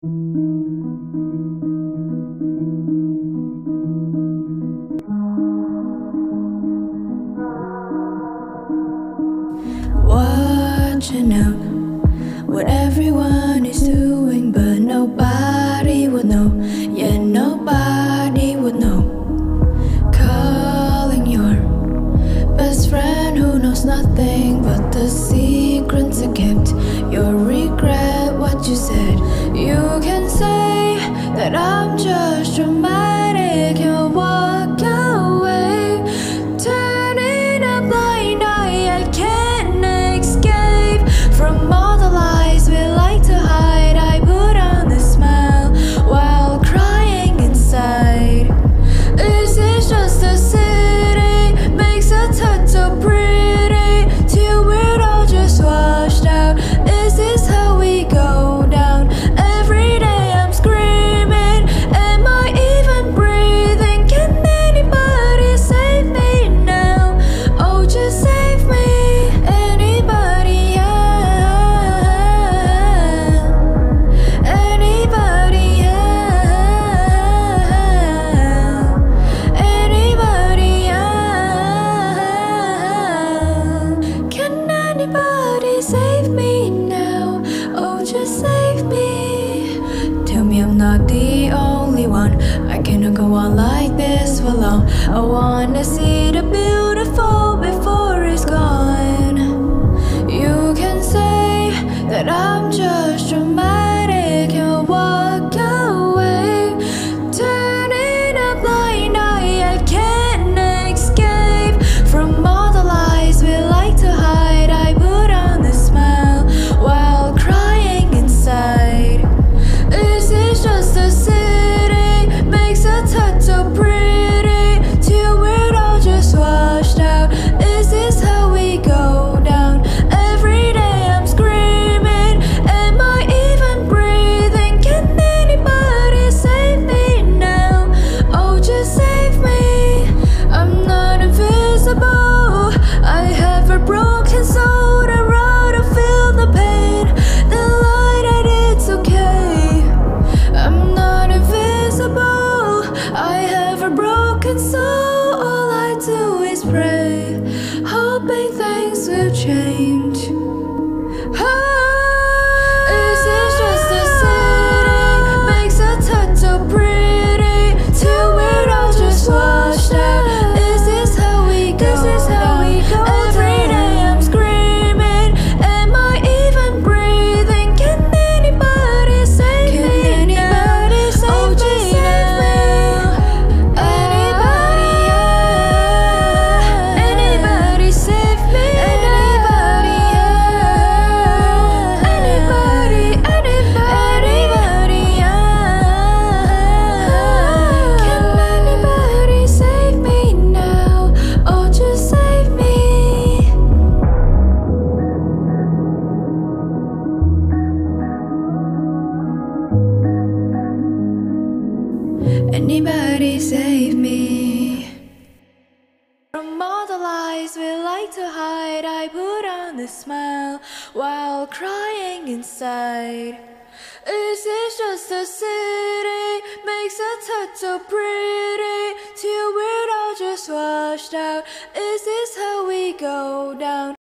Watching out what everyone is doing. said, You can say that I'm just dramatic. alone. I wanna see the beautiful before it's gone. You can say that I'm just. broken soul, all I do is pray, hoping things will change. Anybody save me? From all the lies we like to hide I put on a smile while crying inside. Is it just a city? Makes a touch so pretty. Till we're all just washed out. Is this how we go down?